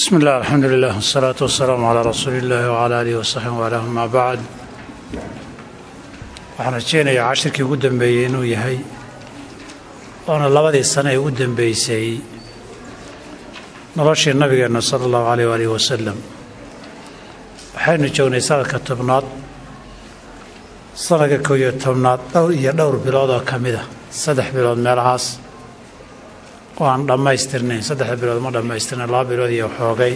bismi illah alxamdu lilah wasalaatu wasalaamu calaa rasuuli illahi wcala aalihi wasaxbi waalaa amaa bacd waxaan rajeynayaa cashirkii ugu dambeeyey inuu yahay oona labadii sane ee ugu dambeysay noloshii nabigeenna sala allahu alayh waalihi wasalam waxaynu joognay sanadka tobnaad sanadka kow iyo tobnaad dhowr iyo dhowr bilood oo ka mid a saddex bilood meelahaas oo aan dhammaystirnayn saddexda bilood ma dhammaystirnayn laba bilood iyo xoogay.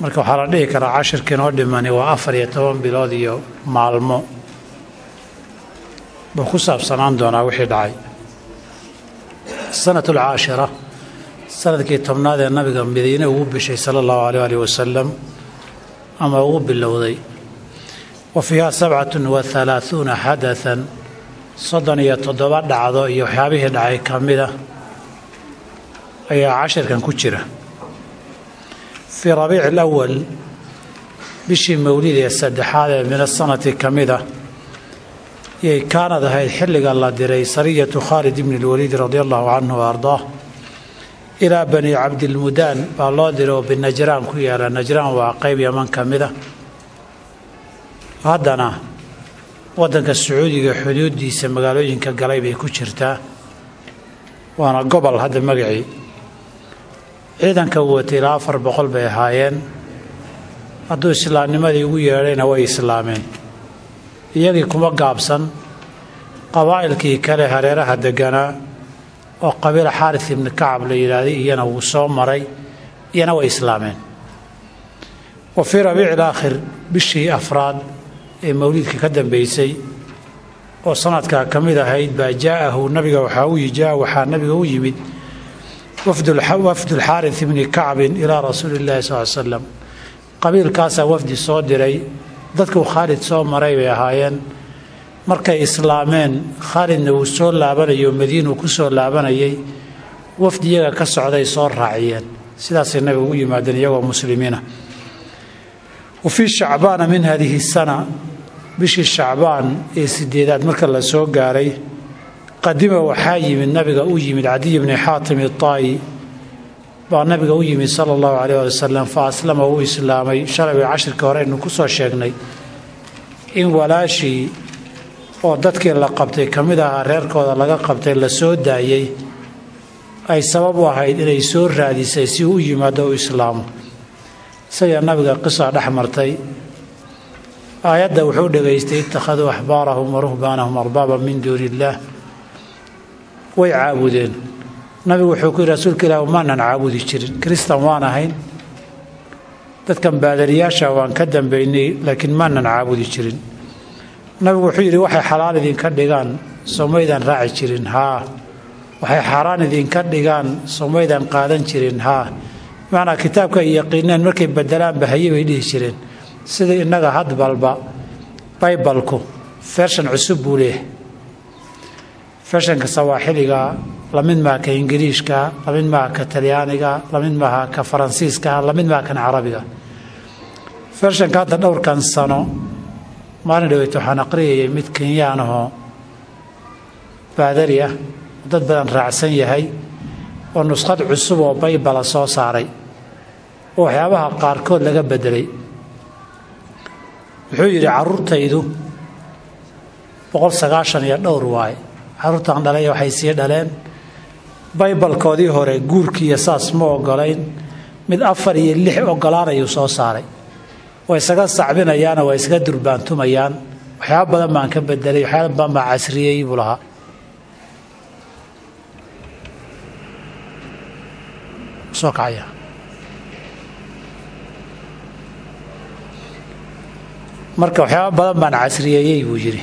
Marka waxaa la dhihi karaa cashirkii noo dhimani waa afar iyo toban bilood iyo maalmo. Buu ku saabsanaan doonaa wixii dhacay. Sanat alcaashira sannadkii tobnaad ee nabiga madiine ugu bishay sala allahu aleyh alih wasalam ama ugu bilowday. Wa fiiha sabcatun wa halaahuuna xadaan soddon iyo toddoba dhacdo iyo waxyaabihii dhacay ka mida ayaa cashirkan ku jira. Fii rabiici alawal bishii mawlid ee saddexaad ee min asanati ka mid a yay kaanad ahayd xilliga la diray sariyatu khaalid ibni اlwaliid radia allahu canhu wa ardaah ilaa bani cabdilmudaan baa loo diray oo binajraan ku yaalla. Najraan waa qayb yaman ka mid a haddana waddanka sacuudiga xuduuddiisa magaalooyinka galay bay ku jirtaa waana gobol hadda magacii ciidanka uu watay ilaa afar boqol bay ahaayeen. Hadduu islaamnimadii ugu yeedhayna way islaameen. Iyagii kuma gaabsan qabaa'ilkii kale hareeraha degganaa oo qabiila xaaris ibni kacab la yidhaahday iyana wuu soo maray iyana way islaameen. Wa fii rabiici alaakhir bishii afraad ee mawliidka ka dambeysay oo sanadkaa ka mid ahayd baa jaa'ahu nabiga waxaa u jaa waxaa nabiga u yimid wafdulxaaris ibni kacbin ilaa rasuuli illahi sal l slam qabiilkaasaa wafdi soo diray. Dadkuu khaalid soo maray bay ahaayeen. Markay islaameen khaalidna uu soo laabanayo madiinuu ku soo laabanayay. Wafdi iyaga ka socday soo raaciyeen. Sidaasay nabiga ugu yimaadeen iyagoo muslimiina. Wa shacbaana min hadihi sana bishii shacbaan ee sideedaad marka la soo gaaray qadima waxaa yimid nabiga u yimid cadiy bni xaatim itaayi baa nabiga u yimid sala allahu alayh ali wasalam fa aslama uu islaamay. Shalay cashirkii hore aynu ku soo sheegnay in walaashii oo dadkii la qabtay ka mid ahaa reerkooda laga qabtay la soo daayey ay sabab u ahayd inay soo raadisay si u yimaado u islaamo. Isagaa nabiga qisa dhex martay. Aayadda wuxuu dhegaystay ittakhaduu axbaarahum wa ruhbaanahum arbaaba min duuni illaah way caabudeen. Nabigu wuxuu ku yidhi rasuulka ilaah maanan caabudi jirin. Kristan waan ahayn. Dadkan baadariyaasha waan ka dambaynay laakiin maanan caabudi jirin. Nabigu wuxuu yidhi waxay xalaal idinka dhigaan somaydaan raaci jirin haa. Waxay xaaraan idinka dhigaan somaydaan qaadan jirin haa. Bimacnaa kitaabka ay yaqiineen markay bedelaanba haye bay dhihi jireen. Sida innaga hadbalba baybalku fershan cusub buu leeyahay fershanka sawaaxiliga la mid maaha ka ingiriishka la mid maaha ka talyaaniga la mid maaha ka faransiiska la mid maaha kan carabiga. Fershanka hadda dhowrkan sano maalin dhaweyt waxaan aqriyayay mid kenyaan ahoo baadari ah dad badan raacsan yahay oo nuskhad cusub oo baybala soo saaray oo waxyaabaha qaarkood laga bedelay wuxuu yidhi carruurtaydu boqol sagaashan iyo dhowr waaye carruurtan dhalay waxay sii dhaleen. Baybalkoodii hore guurkii iyo saas ma ogolayn. Mid afar iyo lix ogolaanayuu soo saaray. Way isaga sacbinayaana waa isaga durbaantumayaan. Waxyaaba badan baan ka bedelay waxyaaba badan baan casriyey buu lahaa. Soo kacaya. Marka waxyaaba badan baan casriyeeyey buu yidhi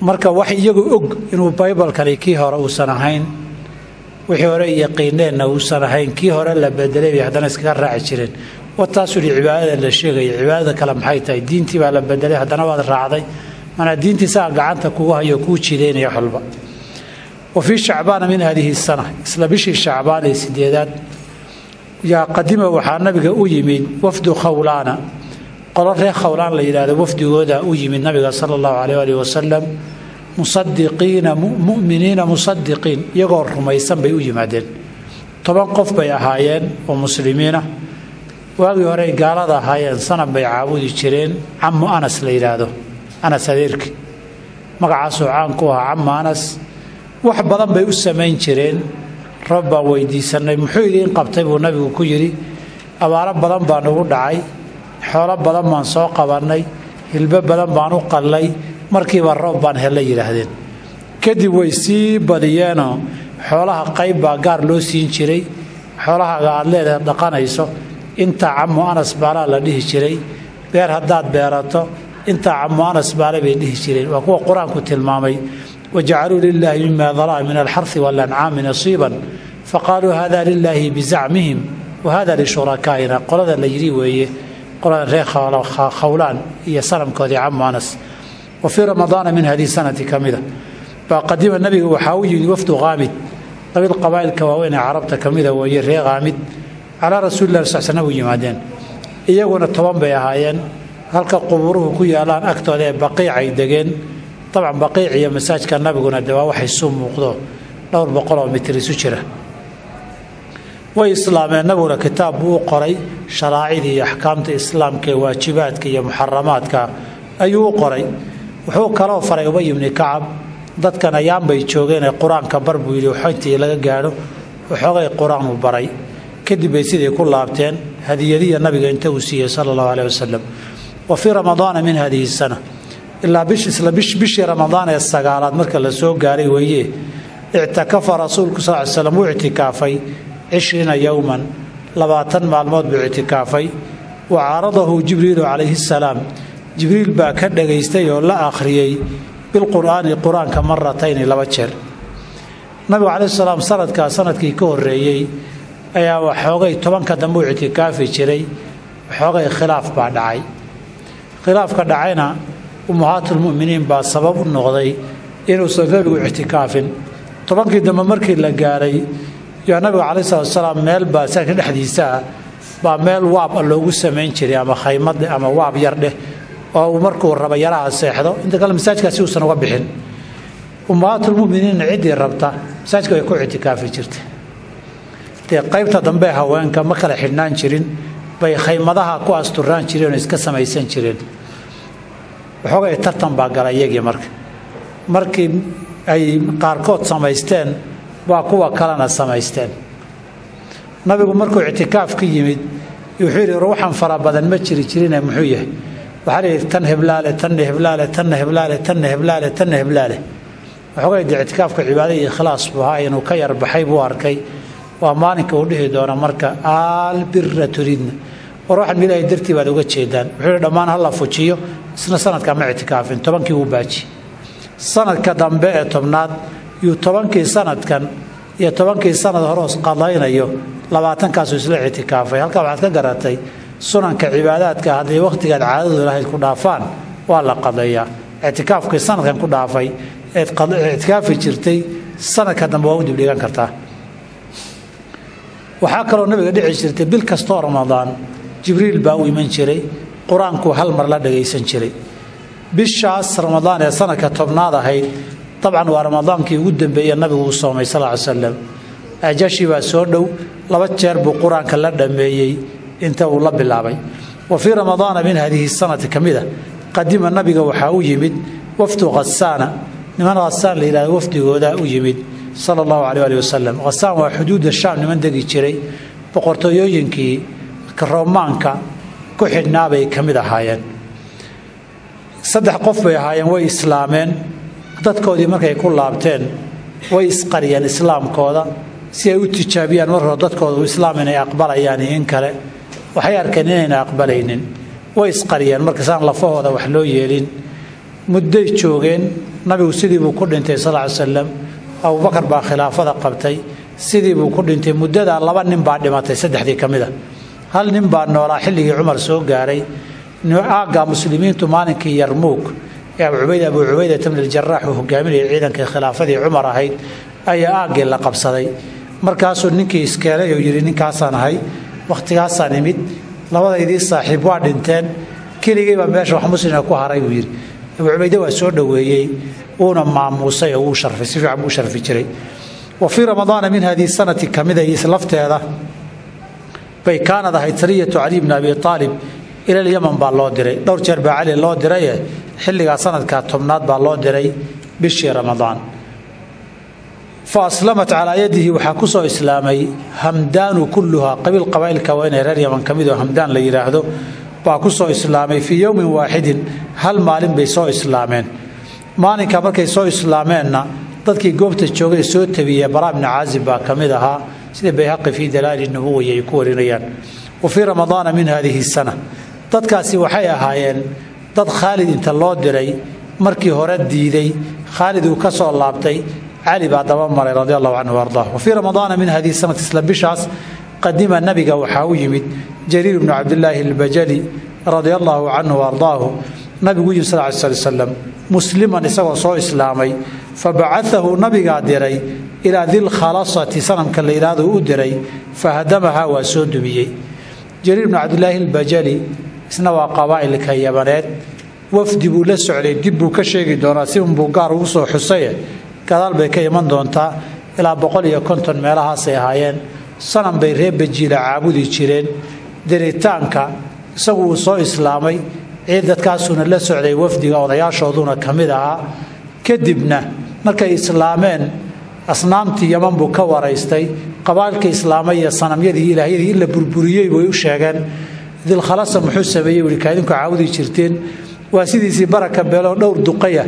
marka wax iyagu og inuu baybalkani kii hore uusan ahayn wixii hore yaqiineenna uusan ahayn kii hore la bedelay bay haddana iskaga raaci jireen. Wataasuu yihi cibaadada la sheegaya cibaadada kale maxay tahay? Diintii baa la bedelay haddana waad raacday. Manaa diintii saa gacanta kugu hayo kuu jidaynaya wax walba wa fii shacbaana min hadihi sana isla bishii shacbaan ee sideedaad. Yaa qadima waxaa nabiga u yimid wafdu khawlaana qolo reer khawlaan la yidhahdo wafdigooda u yimid nabiga sala allahu caleyh alih wasalam musadiqiina muminiina musadiqiin iyagoo rumaysan bay u yimaadeen. Toban qof bay ahaayeen oo muslimiinah waagii hore ay gaalada ahaayeen sanab bay caabudi jireen camu anas la yidhaahdo anas adeerki. Magacaasoo caan ku ahaa camu anas. Wax badan bay u samayn jireen. Rab baan weydiisanay muxuu idiin qabtay? buu nabigu ku yidhi. Abaaro badan baa nagu dhacay xoolo badan baan soo qabannay hilbo badan baan u qallay markiiba roob baan hella yidhaahdeen. Kadib way sii badiyeenoo xoolaha qayb baa gaar loo siin jiray. Xoolahaaga aad leedahay dhaqanayso intaa camu anas baalaa la dhihi jiray beer haddaad beerato intaa camu anas baale bay dhihi jireen. Waa kuwa qur'aanku tilmaamay wajacaluu lilaahi mima daraa min alxari walancaami nasiiban. Faqaaluu hada lilaahi bizacmihim wahada lishurakaaina qolada la yidhi weeye qolada reer khawlaan iyo sanamkoodii camu anas wa fii ramadaana min hadihi sanati ka mida. Baa qadima nabiga waxaa u yimid wafdu qaamid qabiil qabaa'ilka waaweyn ee carabta ka mida weeye reer qaamid calaa rasuulilah sal slam u yimaadeen. Iyaguna toban bay ahaayeen. Halka qubuuruhu ku yaalaan agtooda ee baqiic ay degeen. Dabcan baqiic iyo masaajka nabiguna de waa waxay suu muuqdo dhowr boqoloo mitir isu jira way islaameen nabiguna kitaab buu u qoray sharaacidii iyo axkaamta islaamka ee waajibaadka iyo muxaramaadka ayuu u qoray. Wuxuu kaloo faray ubay ibni kacab dadkan ayaan bay joogeenee qur'aanka bar buu yidhi intii laga gaadho waxoogay qur'aanu baray. Kadib bay sidii ku laabteen hadiyadiya nabiga inta uu siiyey sala allahu aleh wasalam wa fii ramadaana min hadihi sana. Ilaa isla bishii ramadaan ee sagaalaad marka la gaaray weeye ictakafa rasuulku sal ly slam wuu ictikaafay cishriina yowman labaatan maalmood buu ictikaafay. Wa caaradahu jibriilu calayhi salaam. Jibriil baa ka dhagaystay oo la akhriyey bilqur'aani qur'aanka maratayni laba jeer. Nabigu calayhi salaam sanadkaa sannadkii ka horreeyey ayaa waxoogay tobanka dambe u ictikaafi jiray. Waxoogay khilaaf baa dhacay. Khilaafka dhacayna ummahaatulmu'miniin baa sabab u noqday inuusan nebigu ictikaafin. Tobankii dambe markii la gaaray yaa nabiga calai salatu salaam meel baa saaka dhexdiisaa baa meel waab a loogu samayn jiray ama khaymad ama waab yar dheh oo uu markuu raba yaraha seexdo. Inta kale masaajkaasi uusan uga bixin. Ummahaatulmuminiinna ciddii rabta masaajka way ku ictikaafi jirtay. Dee qaybta dambe haweenka ma kala xidhnaan jirin bay khaymadaha ku asturaan jireen iska samaysan jireen. Waxoogay tartan baa gala iyagii marka. Markii ay qaarkood samaysteen waa kuwa kalena samaysteen. Nabigu markuu ictikaaf ka yimid wuxuu yidhi ruuxan fara badan ma jiri jirine muxuu yahay? Waxaa layidhi tan heblaale tanna heblaale tanna heblaale tanna heblaale tanna heblaale. Waxoogay dee ictikaafka cibaada iyo ikhlaas buu ahaa inuu ka yarbaxay buu arkay. Waa maalinka uu dhihi doono marka albira turidna war ilaahay dartii baad uga jeedaan. Wuxuu yidhi dhammaan ha la fujiyo isna sanadkaa ma ictikaafin tobankii wuu baaji. Sanadka dambe ee tobnaad yuu tobankii sanadkan iyo tobankii sanad horoos qadaynayo labaatankaasuu isla ictikaafay. Halkaa waxaad ka garatay sunanka cibaadaadka hadday wakhtigaad caadadu lahayd ku dhaafaan waa la qadeeyaa ictikaafkii sanadkan ku dhaafay eed ictikaafi jirtay sanadka dambe waa u dibdhigan kartaa. Waxaa kaloo nabiga dhici jirtay bil kastoo ramadaan jibriil baa u iman jiray qur'aankuu hal mar la dhagaysan jiray. Bishaas ramadaan ee sanadka tobnaad ahayd dabcan waa ramadaankii ugu dambeeye nabigu uu soomay sal ly slam ajashii baa soo dhow laba jeer buu qur'aanka la dhammeeyey inta uu la bilaabay. Wa fii ramadaana min hadihi sanati ka mida qadima nabiga waxaa u yimid wafdu khasaana niman khasaan la yidhahdo wafdigooda u yimid sala allahu caleh ali wasalam khasaan waa xuduudda shaam niman degi jiray boqortooyooyinkii roomaanka ku xidhnaabay ka mid ahaayeen. Saddex qof bay ahaayeen way islaameen dadkoodii markay ku laabteen way isqariyeen islaamkooda si ay u tijaabiyaan mar hore dadkooda islaam inay aqbalayaan in kale. Waxay arkeen inayna aqbalaynin. Way isqariyeen markaasaan lafahooda wax loo yeelin. Mudday joogeen nabigu sidii buu ku dhintay sal ly slam abubakar baa khilaafada qabtay. Sidii buu ku dhintay. Muddadaa laba nin baa dhimatay saddexdii ka mid a hal nin baa noolaa xilligii cumar soo gaaray. Aagga muslimiintu maalinkii yarmuug abu cubayd abu cubaydat bn aljaraax uu hogaaminayay ciidankii khilaafadii cumar ahayd ayaa aaggii la qabsaday. Markaasuu ninkii iskeenay oo yidhi ninkaasaan ahay wakhtigaasaan imid labadaydii saaxiib waa dhinteen keligiibaa meesha wax muslima ku haray buu yidhi. Abu cubayde waa soo dhoweeyey wuuna maamuusay oo si fiican buu sharfi jiray. Wa fii ramadaana min hadihi sanati ka mida bay kaanad ahayd sariyatu cali abi aalib ilal yaman baa loo diray. Dhowr jeer baa cali loo diraye xilligaa sanadka tobnaad baa loo diray bishii ramadaan. Fa aslamat yadihi waxaa ku soo islaamay hamdaanu kulluhaa. Qabiil qabaa'ilka waa inay reer yaman ka midoo hamdaan la yidhaahdo baa ku soo islaamay fii yowmin waaxidin hal maalin bay soo islaameen. Maalinka markay soo islaameenna dadkii goobta joogay soo tabiyey baraa bni caazib baa ka mid ahaa. Sida bayhaqi fii dalaali nubuwiya ay ku warinayaan. Wa fii ramadaana min hadihi sana. Dadkaasi waxay ahaayeen dad khaalid inta loo diray markii hore diiday khaalid uu ka soo laabtay cali baa daba maray radi allahu canhu ardaa wa fii ramadaana min hadihi sanati isla qadima nabiga waxaa u yimid jariir bnu cabdilaahi albajali radia allaahu canhu ardaahu. Nabigu yimi sal sl slam musliman isagoo soo islaamay fa bacaahu nabigaa diray ilaa dilkhalasati sanamka la u diray fa hadamahaa waa soo dumiyey. Jariir bnu cabdilaahi albajali isna waa qabaa'ilka yabaneed. Wafdi buu la socday dib buu ka sheegi doonaa si unbuu gaar ugu soo xusaye. Gadaal bay ka iman doontaa ilaa boqol iyo konton meelahaasay ahaayeen. Sanam bay reer bajiila caabudi jireen. Diritaanka isagu uu soo islaamay ciid dadkaasuuna la socday wafdiga odayaashooduna ka mid ahaa. Kadibna markay islaameen asnaamtii yaman buu ka waraystay. Qabaa'ilka islaamay iyo sanamyadii ilaahyadii in la burburiyey bay u sheegeen dilkhalasa muxuu sameeyey weli kaadinku caawudi jirteen. Waa sidiisii baraka beeloo dhowr duqaya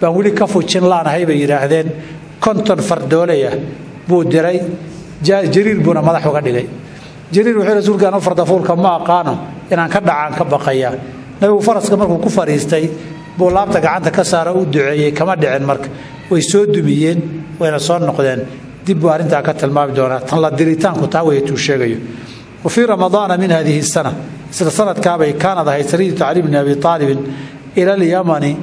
baan weli ka fujin laanahay bay yidhaahdeen. Konton fardooleya buu diray. Jariir buuna madax uga dhigay. Jariir wuxuu rasuulkaan u fardafuulka ma aqaano inaan ka dhacaan ka baqaya. Nabigu faraska markuu ku fadhiistay buu laabta gacanta ka saara u duceeyey kama dhicin marka. Way soo dumiyeen wayna soo noqdeen. Dib buu arrintaa ka tilmaami doonaa. Tan la diritaanku taa weyatuu sheegayo wa fii ramadaana min hadihi sana. Isla sanadkaabay kaanad ahayd sariyatu cali bni abi aalibin ila alyamani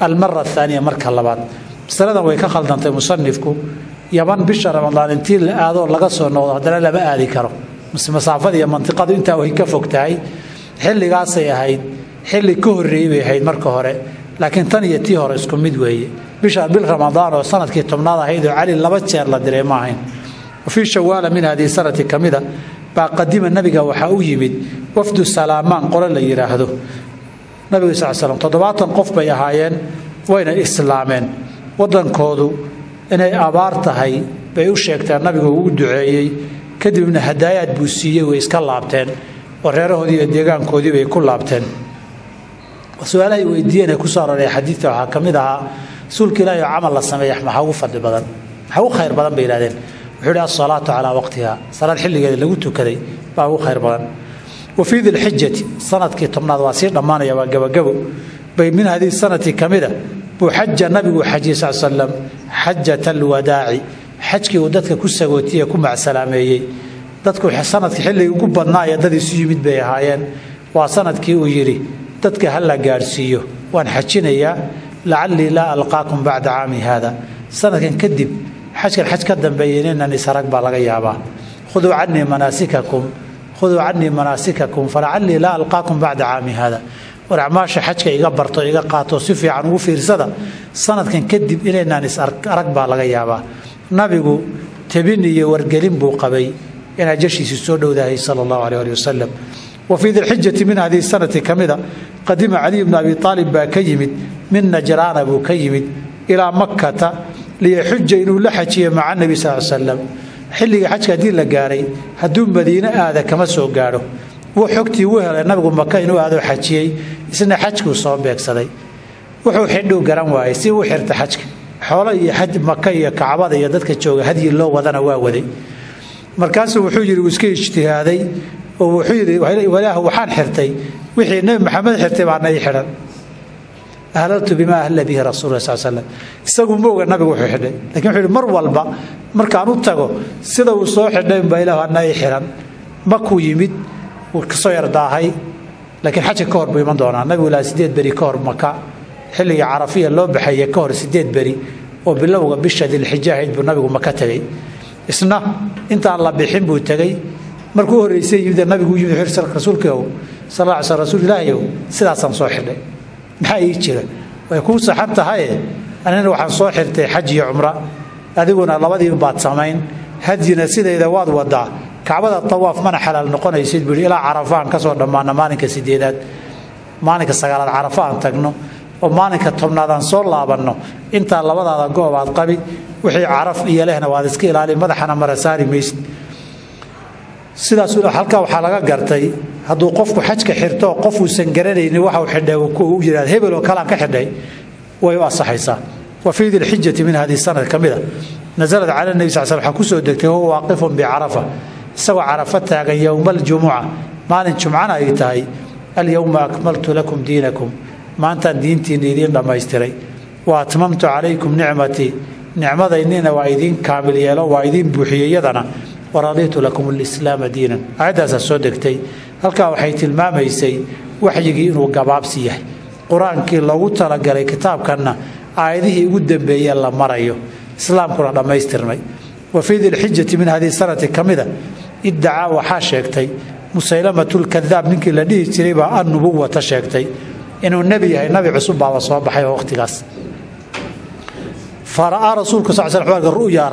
almara ahaaniya marka labaad. Masaladan way ka khaldantay musanifku yaman bisha ramadaan intii la aadoo laga soo noqdo haddana lama aadi karo. Masaafada iyo mantiqadu intaa way ka fog tahay xilligaasay ahayd xilli ka horreeyey bay ahayd marka hore. Laakiin tan iyo tii hore isku mid weeye. Bisha bil ramadaan oo sannadkii tobnaad ahayd oo cali laba jeer la diray ma baa qadima nabiga waxaa u yimid wafdu salaamaan qole la yidhaahdo nabiga sal slam toddobaatan qof bay ahaayeen wayna islaameen. Waddankoodu inay abaar tahay bay u sheegteen nabigu uu duceeyey. Kadibna hadaayaad buu siiyey way iska laabteen. Oo reerahoodii iyo deegaankoodii bay ku laabteen. Su'aalahay weydiiyeen ee ku soo arooraya xadiidka. Waxaa ka mid ahaa rasuulka ilaahi oo camal la sameeya maxaa ugu fadli badan. Maxaa ugu khayr badan bay yidhahdeen wuxuu ihi asalaatu calaa waqtiha salaad xilligeeda lagu tukaday baa ugu khayr badan. Wa fii dilxijati sannadkii tobnaad waa sii dhammaanaya waa gabagabo bay min hadihi sanati ka mida buu xaja nabigu xajiyey sal slam xajat alwadaaci xajkii uu dadka ku sagootiye ku macsalaameeyey. Dadku sannadkii xilligii ugu badnaa dad isu yimid bay ahaayeen. Waa sannadkii uu yidhi dadka ha la gaadhsiiyo waan xajinayaa lacallii laa alqaakum bacda caami haada. Sanadkan kadib xajkan xaj ka dambeeya inaynan isarag baa laga yaabaa. Khuduu canii manaasikakum khuduu canii manaasikakum falacallii laa alqaakum bacda caami haada. War acmaasha xajka iga barto iga qaato si fiican ugu fiirsada sanadkan kadib inaynaan is-arag baa laga yaabaa. Nabigu tabin iyo wargelin buu qabay in ajashiisii soo dhowdahay sala allahu aleh ali wasalam wa fii dilxijati min hadihi sanati ka mida qadima caliy bnu abi aalib baa ka yimid min najraana buu ka yimid ilaa makkata liyaxuja inuu la xajiyo maca nebi sal slam xilligii xajka haddii la gaaray hadduu madiine aada kama soo gaadho wuu xogtii u helay nabigu maka inuu aadoo xajiyey isna xajkuu soo beegsaday wuxuu xidhuu garan waayey si uu xirta xajka xoolo iyo xaj maka iyo kacbada iyo dadka jooga hadyi loo wadana waa waday markaasuu wuxuu yidhi uu iska ijtihaaday oo wuxuu yidhi walaah waxaan xirtay wixii nebi maxamed xirtay baana ii xidhan ahlaltu bimaa ahla bihi rasuul sal slam isagu ma oga nabigu wuxuu xidhay laakiin wuxuu yidhi mar walba markaan u tago sida uu soo xidhay unbaa ilah ana ii xidhan makuu yimid wuu ka soo yardaahay laakiin xaja ka hor buu iman doonaa nabigu ilaa sideed beri ka hor maka xilligii carafiya loo baxaya ka hor sideed beri oo bilowga bisha dilxija ahayd buu nabigu maka tegey isna intaan la bixin buu tegey markuu horreysay yimid nabigu yimid rasuulkiow sal lla sl rasuul ilaahiyow sidaasaan soo xidhay maxaa ii jira? Way kuu saxan tahaye anina waxaan soo xirtay xaj iyo cumra. Adiguna labadii baad samayn. Hadyina sidayda waad wadaa kacbada tawaaf mana xalaal noqonaysid buu ilaa carafa aan ka soo dhammaana maalinka sideedaad maalinka sagaalaad carafa aan tagno. Oo maalinka tobnaad aan soo laabanno. Intaa labadaada goobaad qabi wixii caraf iyo lehna waad iska ilaali madaxana mara saari maysid sidaas halkaa waxaa laga gartay hadduu qofku xajka xirto qof uusan garanaynin waxa uu xidhay u yidhahda hebel oo kalean ka xidhay way u asaxaysaa wa fii dilxijati min hadihi sanad ka mida nasalad cala nebi sal sl waxaa ku soo degtay wahuwa waaqifun bicarafa isagoo carafo taagan yowma aljumuca maalin jumcana ay tahay alyowma akmaltu lakum diinakum maantaan diintiinna idiin dhammaystiray. Wa atmamtu calaykum nicmatii nicmadaynina waa idiin kaamil yeelo waa idiin buuxiyey iyadana waradiitu lakum alislaama diinan. Aayaddaasaa soo degtay. Halkaa waxay tilmaamaysay waxyigii inuu gabaabsi yahay. Qur'aankii loogu talagalay kitaabkanna aayadihii ugu dambeeye la marayo. Islaamkuna dhammaystirmay. Wa fii dilxijati min hadihi sanati ka mida iddacaa waxaa sheegtay musaylamatulkadaab ninkii la dhihi jiray baa annubuwata sheegtay. Inuu nebi yahay nabi cusub baaba soo baxay oo wakhtigaas fara'aa rasuulku sal sl ru'ya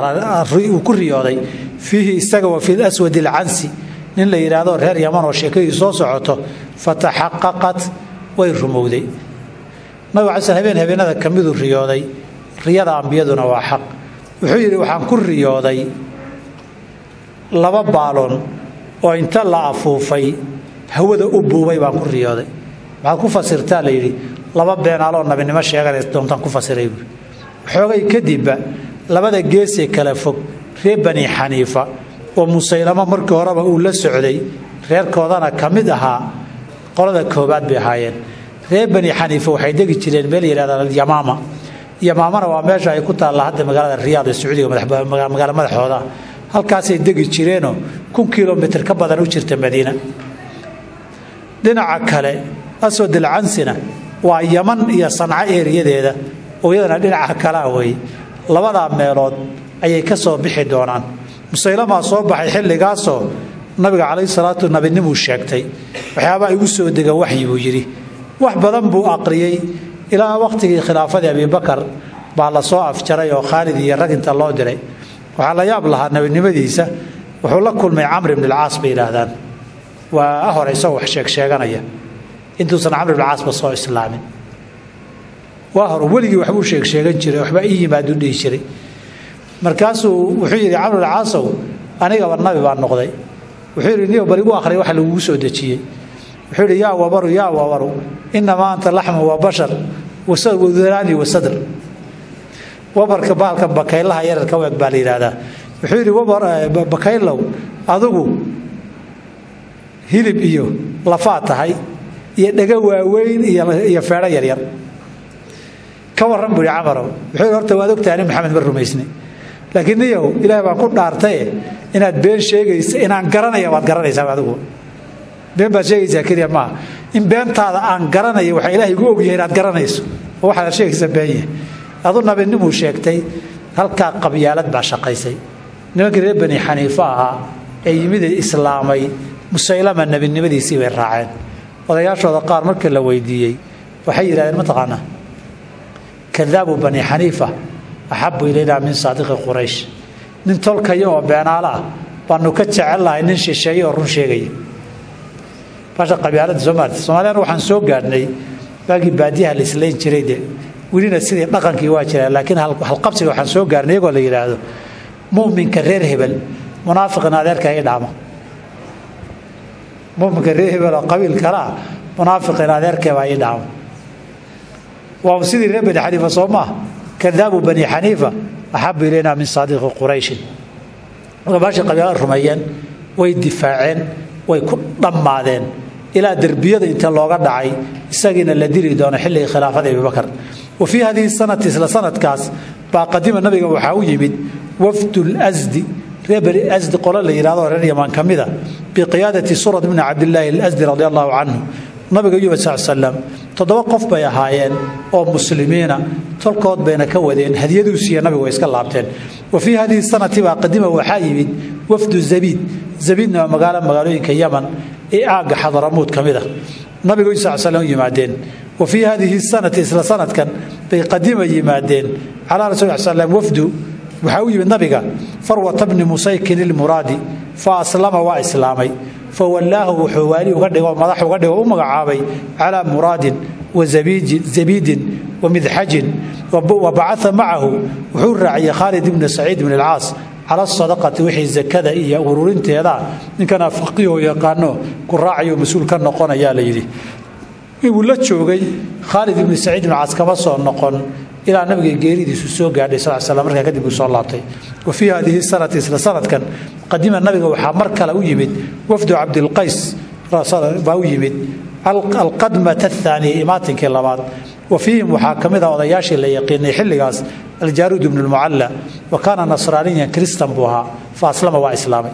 ku riyooday fiihi isaga wa fi laswadi alcansi. Nin la yidhaahdo reer yaman oo sheekadii soo socoto fataxaqaqat way rumowday. Nabig ala sl habeen habeenada ka miduu riyooday. Riyada ambiyaduna waa xaq. Wuxuu yidhi waxaan ku riyooday laba baaloon oo inta la afuufay hawada u buubay baan ku riyooday. Maxaad ku fasirtaa la yidhi laba beenaaloo nabinimo sheeganay doontaan ku fasiray. Buui kadibba labada geesee kala fog reer bani xaniifa oo musaylamo markii horeba uu la socday reerkoodana ka mid ahaa qolada koobaad bay ahaayeen. Reer bani xaniifa waxay degi jireen meel yidhahdaan alyamaama yamaamana waa meesha ay ku taalla hadda magaalada riyaad ee sacuudiga magaalo madaxooda. Halkaasay degi jireenoo kun kilomitr ka badan u jirta madiina. Dhinaca kale aswad alcansina waa yaman iyo sanco eeriyadeeda oo iyadana dhinaca kalaa weeye. Labadaa meelood ayay ka soo bixi doonaan. Musaylamaa soo baxay xilligaasoo nabiga calayhi salaatu nabinimuu sheegtay. Waxyaabaa igu soo dega waxyi buu yidhi. Wax badan buu aqriyey. Ilaa wakhtigii khilaafadii abibakar baa la soo afjaray oo khaalid iyo rag inta loo diray. Waxaa la yaab lahaa nebinimadiisa wuxuu la kulmay camr ibn alcaas bay yidhaahdaan. Waa hore isagoo wax sheegsheeganaya intuusan camr ibn caasba soo islaamin. Waa hore weligii waxbuu sheegsheegan jiray waxbaa ii yimaaduu dhihi jiray markaasuu wuxuu yidhi ibn caasow anigaba nabi baa noqday. Wuxuu yidhi niyo bal igu akhriya waxa lagugu soo dejiyey wuxuu yidhi yaa wabaru yaa wabaru inamaa anta laxmu wa bashar wadaraani wasadr wabarka baalka bakaylaha yararka weeg baa la yidhaahdaa. Wuxuu yidhi bakaylow adigu hilib iyo lafaa tahay iyo dhego waaweyn iyo feedho yaryar. Ka warran buu yidhi camarow. Wuxuu horta waad ogtahay nin maxamed ma rumaysnay laakiin niyow ilaahay baan ku dhaartaye inaad been sheegaysa inaan garanaya waad garanaysaa adigu. Been baad sheegaysaa keliya maaha in beentaada aan garanayo waxaa ilaahay igu ogyahay inaad garanayso. Oo waxaad sheegaysa been yahay. Adu nabinimuu sheegtay halkaa qabyaalad baa shaqaysay. Nimankii reer bani xaniifa ahaa ee yimida islaamay musaylama nebinimadiisii bay raaceen. Odayaashooda qaar markii la weydiiyey waxay yidhahdeen mataqaanaa kadaabu bani xaniifa axabu ilaynaa min saadiqi quraysh nin tolkaya oo beenaalo baanu ka jecelnahay nin shisheeye oo run sheegaya basha qabyaalada soomaalita soomaaliyana waxaan soo gaadhnay baagii baadiyaha la islayn jiray de welina sidii dhaqankii waa jiraa laakiin halqabsiga waxaan soo gaarnay iyagoo la yidhaahdo muminka reer hebel munaafiqina adeerka i dhaamo muminka reer hebel oo qabiil kale munaafiqina adeerkeebaa ii dhaamo waa sidii reer bani xaniifa soo maaha kadaabu bani xaniifa axabu ilaynaa min saadiqi qurayshin marka baashii qabyaalada rumeeyeen way difaaceen way ku dhammaadeen ilaa derbiyada inta looga dhacay isagiina la dili doono xilligii khilaafada abibakar wa fii hadihi sanati isla sanadkaas baa qadima nabiga waxaa u yimid wafdu lasdi reer bani asdi qolo la yidhahdo reer yamaan ka mida biqiyaadati surat bni cabdilaahi radi allahu canhu nabiga yimid sal slam toddoba qof bay ahaayeen oo muslimiina tolkood bayna ka wadeen hadiyaduu siiya nabigu way iska laabteen. Wa fii hadihi sanati baa qadima waxaa yimid wafdu zabiid. Zabiidna waa magaalo magaalooyinka yaman ee aagga xadaramuud ka mid a nabigu sal slam u yimaadeen. Wa fii hadihi sanati isla sanadkan bay qadima yimaadeen. Calaa rasul slam wafdu waxaa u yimid nabiga farwata bni musaykin ilmuraadi fa aslama waa islaamay fa wallaahu wuxuu waali uga dhigo madax uga dhigo u magacaabay calaa muraadin wa zabiidin wa midxajin wa bacaa macahu wuxuu raaciyey khaalid ibni saciid bn alcaas cala sadaqati wixii zakada iyo ururinteeda ninkanaa faqiihoo yaqaano ku raacayo mas'uul ka noqonayaa la yidhi inuu la joogay khaalid ibni saciid ibn caas kama soo noqon ilaa nabiga geeridiisu soo gaadhay slam markaa kadib soo laabtay. Wa fii hadihi sanati isla sanadkan qadima nabiga waxaa mar kale u yimid wafdu cabdilqays baa u yimid alqadmata athaaniya imaatinkii labaad. Wa fiihim waxaa ka mid ah odayaashii la yaqiinay xilligaas aljaruud ibnu lmucalla wa kaana nasraaniyan kristan buu ahaa fa aslama waa islaamay.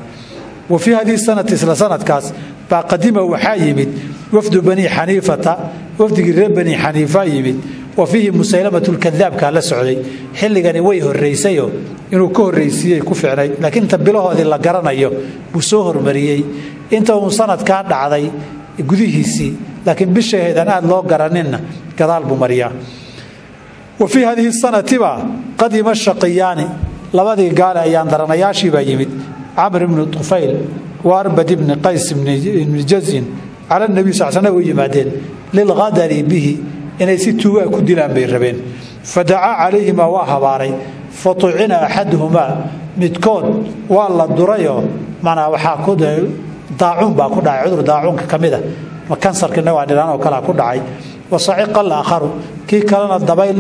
Wa fii hadihi sanati isla sanadkaas baa qadima waxaa yimid wafdu banii xaniifata wafdigii reer banii xaniifa yimid wa fiihi musaylamatu lkadaabkaa la socday. Xilligani way horraysayo inuu ka horraysiiyey ku ficnayd laakiin inta bilahoodii la garanayo buu soo hormariyey. Inta uu sanadkaa dhacday gudihiisii laakiin bishaheedan aad loo garaninna gadaal buu mariyaa. Wa fii hadihi sanatiba qadima shaqiyaani labadii gaale ayaan daranayaashiibaa yimid. Camr ibnu tufayl wa arbad ibni qays ibni jazin cala nabiy sal sl yimaadeen. Lilqadari bihi inay si tuugaa ku dilaan bay rabeen. Fa dacaa calayhimaa waa habaaray. Fa axaduhumaa. Midkood waa la durayoo manaa waxaa daacuun baa ku dhacay. Cudur daacuunka ka mida ma kansarkina waa dhilaan oo kalea ku dhacay. Wa saciqa alaakharu kii kalena dabayl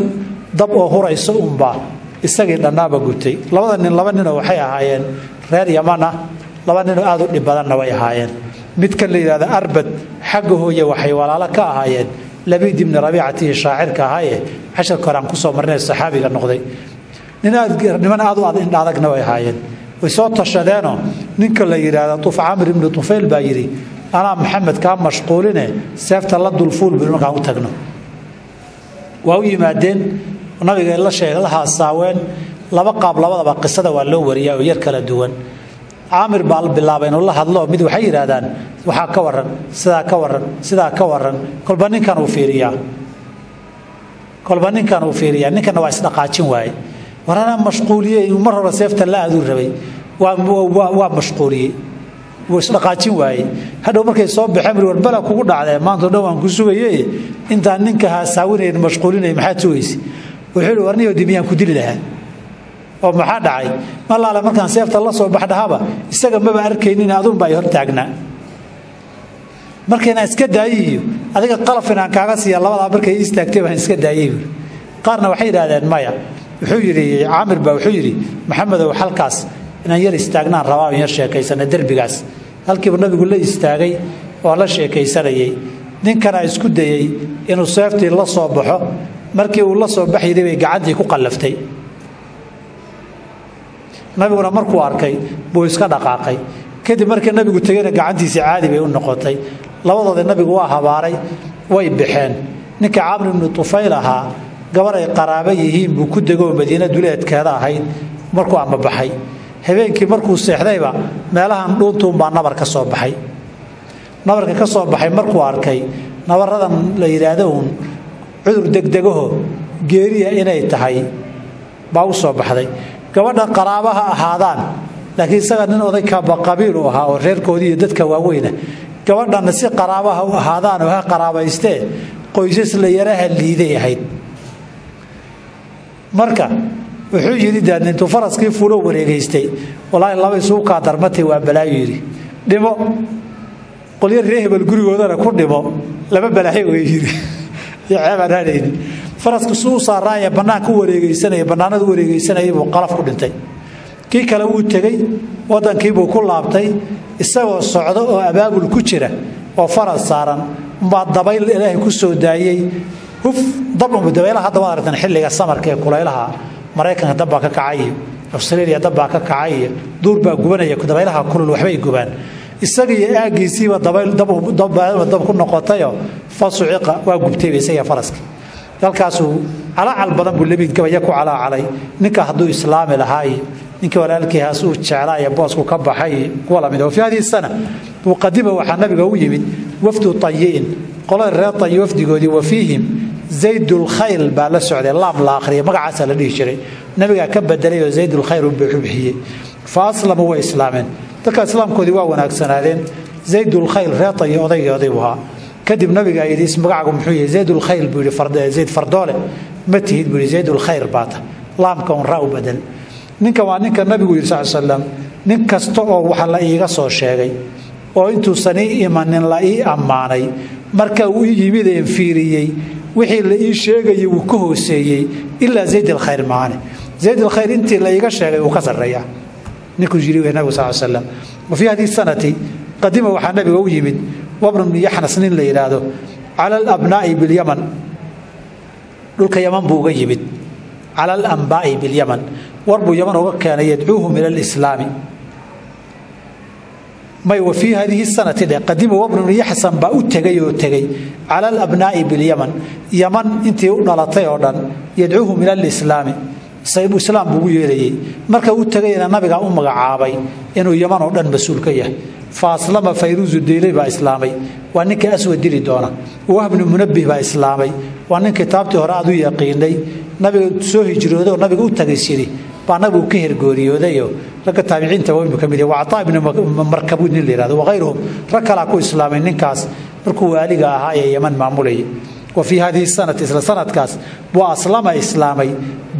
dab oo huraysa unbaa isagii dhannaaba gutay. Labada nin laba ninoo waxay ahaayeen. Reer yaman ah laba ninoo aad u dhib badanna way ahaayeen. Midkan la yidhahda arbad xagga hooye waxay walaalo ka ahaayeen labiid ibni rabiicatihi shaacirka ahaaye casharka hore aan ku soo marnay saxaabiga noqday. Niman aad u indhaadagna way ahaayeen. Way soo tashadeenoo ninka la yidhaahda tuf camr ibni tufayl baa yidhi anaa maxamed kaa mashquuline seefta la dulfuul bu markaan u tagno. Waa u yimaadeen nabiga la sheeg la haasaaween laba qaab labadaba qisada waa loo wariyaa oo yar kala duwan caamir baa bilaaba inuu la hadlo. Mid waxay yidhaahdaan waxaa ka waran sidaa ka waran sidaa ka waran kolba ninkan uu fiiriyaa. Kolba ninkan uu fiiriyaa. Ninkana waa isdhaqaajin waaye war anaa mashquuliyey mar hore seefta la aaduu rabay. Waa mashquuliyey. Wuu isdhaqaajin waayey. Hadhow markay soo baxeen buri war kugu dhacdee maantao dhan waan ku sugaye intaan ninka haasaawinayn mashquulinay maxaad sugaysa wuxuu ihi warniyo dimiyaan ku dili lahaa oo maxaa dhacay? Malaale markaan seefta la soo baxdhahaba isaga maba arkaynin adunbaa hor taagnaa. Markaynaan iska daayiyo adiga qalaf inaan kaaga siiya labadaa markay istaagtay baan iska buuri qaarna waxay yidhahdeen maya wuxuu yidhi caamir baa wuxuu yidhi maxamedow halkaas inaan yar istaagnaan rabaa yar sheekaysana derbigaas. Halkiibu nabigu la istaagay oo la sheekaysanayay. Ninkana isku dayey inuu seeftii la soo baxo. Markii uu la soo baxyday bay gacantii ku qallaftay nabiguna markuu arkay buu iska dhaqaaqay. Kadib markii nabigu tegeyna gacantiisii caadi bay u noqotay. Labadooda nabigu waa habaaray way baxeen ninka camr ibnu tufayl ahaa gabar ay qaraabo yihiin buu ku degoo madiina duleedkeeda ahayd markuu amabaxay habeenkii markuu seexdayba meelahan dhuuntuunbaa nabar ka soo baxay. Nabarka ka soo baxay markuu arkay nabaradan la yidhaahdo uun cudur degdegaho geeriya inay tahay baa u soo baxday gabadha qaraabaha ahaadaan laakiin isaga nin oday qabiil u ahaa oo reerkoodii iyo dadka waaweyna gabadhanna si qaraabaha u ahaadaan oo ha qaraabaystee qoysas la yaraha liiday ahayd. Marka wuxuu yidhi intuu faraskii fuulo wareegaystay. Walaahi laba isuu kaa darmatay waa balaayo yidhi. Dhimo qolyo ree gurigoodana ku dhimo laba balaayo way yidhi iyo ceebaan hadhayni faraska suu saaraaya bannaanka u wareegaysanaya bannaanada u wareegaysanayay buu qalaf ku dhintay. Kii kale wuu tegey waddankiibuu ku laabtay isagoo socdo oo abaabul ku jira oo faras saaran umbaa dabayl ilaahay ku soo daayey. Huf dabunba dabaylaha hadda waad aragtaan xilliga samarka ee kulaylaha maraykanka dabbaa ka kacay iyo australia dabbaa ka kacay iyo duur baa gubanaya dabaylaha kulul waxbay gubaan. Isaga iyo aaggiisiiba dabayl dab ku noqotayo fasuciqa waa gubtayba isaga faraskii halkaasuu calaacal badan buu labiid gabaya ku calaacalay ninka hadduu islaami lahaa iyo ninkii walaalkii haas uu jeclaa iyo boosku ka baxay kuwa la mid fi hadihi sana muqadima waxaa nabiga u yimid wafdu tayi'in qolada reer tayi wafdigoodii wa zaydulkhayl baa la socday laam la akhriya magacaasaa la dhihi jiray. Nabigaa ka bedelay oo zaydulkhayl u bixiyey fa aslamuu way islaameen. Dadka islaamkoodii waa wanaagsanaadeen. Zaydulkhayl reeta iyo odaygii oday buu ahaa kadib nabigaa yidhi magacaagu muxuu yahay zaydulkhayl buu yidhi zayd fardoole. Ma tihid buu yidhi zaydulkhayr baata. Laamka un raa u ninkan waa ninka nabigu yidhi sal slam nin kasta oo waxa la iiga soo sheegay oo intuusan ii imanin la ii ammaanay marka uu ii yimid een fiiriyey wixii la ii sheegayay wuu ka hooseeyey ilaa zayd alkhayr maane zayd alkhayr intii la iiga sheegay uu ka sarreeyaa. Ninkuu yidhi nabigu sal slam wa fii haddii sanati qadima waxaa nabiga u yimid wabnu bnu yaxnas nin la yidhaahdo cala alabnaa'i bilyaman dhulka yaman buu uga yimid. Cala alanbaa'i bilyaman war buu yaman uga keenay yadcuuhum ila alislaami may wa fii hadihi sanati dhe qadima wabnu bnu yaxsan baa u tegay oo tegey cala alabnaa'i bilyaman yaman. Intii u dhalatay oo dhan yadcuuhum ila alislaami saybu islaam buu ugu yeerayey marka u tegayna nabigaa u magacaabay inuu yaman oo dhan mas'uul ka yahay fa aslama fayruusu deylay baa islaamay waa ninka aswad dili doona wahbnu munabih baa islaamay waa nin kitaabtii hore aad u yaqiinay nabiga soo hijrooday oo nabiga u tagays yidhi baa nabigu ka hergooriyoodayo ragga taabiciinta waynu ka mid waa ibnu markabuud nin la yihahdo wakayruhum rag kalaa ku islaamay ninkaas markuu waaliga ahaa ee yaman maamulayay wa fii hadihi sanati isla sanadkaas buu aslama islaamay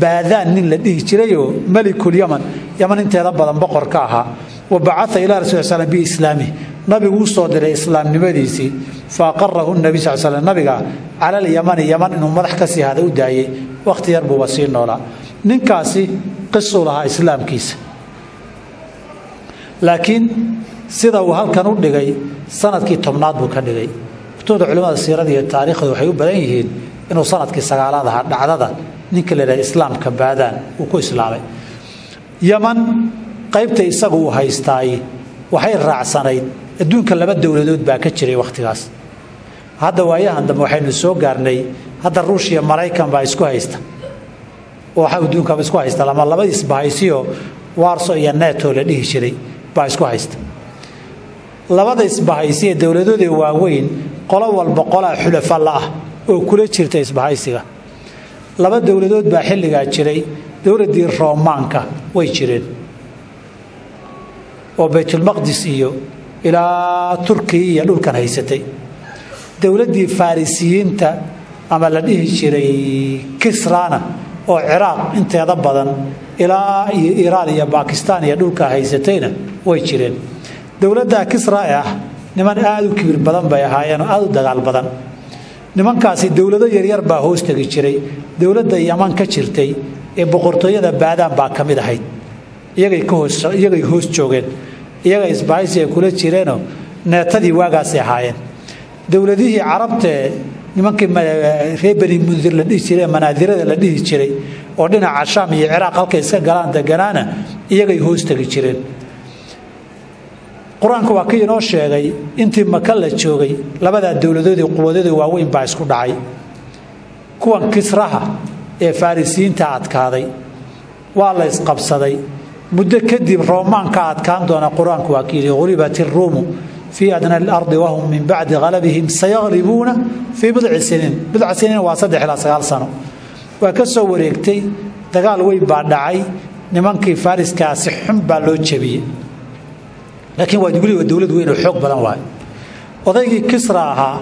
baadaan nin la dhihi jirayoo melikulyaman yaman inteeda badan boqor ka ahaa wa bacaa ilaa rasul slam biislaamih nabigu u soo diray islaamnimadiisii fa aqarahu nabi sal slam nabiga cala alyamani yaman inuu madax ka sii hada u daayey wakhti yar buuba sii noolaa ninkaasi qisuu lahaa islaamkiisa laakiin sida uu halkan u dhigay sannadkii tobnaad buu ka dhigay kutubda culimada siirada iyo taariikhda waxay u badan yihiin inuu sannadkii sagaalaad ahaa dhacdada ninka la yidhahda islaamka baadaan uu qaybta isagu uu haystaay waxay raacsanayd. Adduunka laba dowladood baa ka jiray wakhtigaas hadda waayahan dambe waxaynu soo gaarnay hadda ruushya maraykan baa isku haysta. Waxa adduunkaba isku haysta lama labadii isbahaysiyo warso iyo neto la dhihi jiray baa isku haysta. Labada isbahaysiye dowladooda waaweyn qolo walba qolaa xulafa la'ah oo kula jirta isbahaysiga. Laba dowladood baa xilligaa jiray dowladdii roomaanka way jireen oo baytulmaqdis iyo ilaa turkiya iyo dhulkan haysatay. Dowladdii farisiyiinta ama la dhihi jiray kisrana oo ciraaq inteeda badan ilaa iyo iiraan iyo bakistaan iyo dhulka haysatayna way jireen. Dowladda kisra ee ah niman aada u kibir badan bay ahaayeen oo aada u dagaal badan. Nimankaasi dowlado yaryar baa hoos tegi jiray. Dowladda yaman ka jirtay ee boqortooyada baadaan baa ka mid ahayd. Iyagay hoos joogeen iyaga isbahaysi ay kula jireenoo neetadii waagaasay ahaayeen. Dowladihii carabtee nimankii reer beni mundir la dhihi jiray manaadirada la dhihi jiray oo dhinaca shaam iyo ciraaq halkay iska galaan deganaana iyagay hoos tegi jireen. Qur'aanku waa kii inoo sheegay intii maka la joogay labadaa dowladoodii quwadadii waaweyn baa isku dhacay. Kuwan kisraha ee farisiyiinta adkaaday waa la isqabsaday muddo kadib roomaanka adkaan doona qur'aanku waa kii ghulibat iruumu fii adna alardi wahum min bacdi halabihim sayaqlibuuna fii bidci siniin bidca siniin waa saddex ilaa sagaal sano. Waa ka soo wareegtay dagaal weyn baa dhacay nimankii fariskaasi xun baa loo jebiyey. Laakiin waa weliba dowlad weyn oo xoog badan waay odaygii kisra ahaa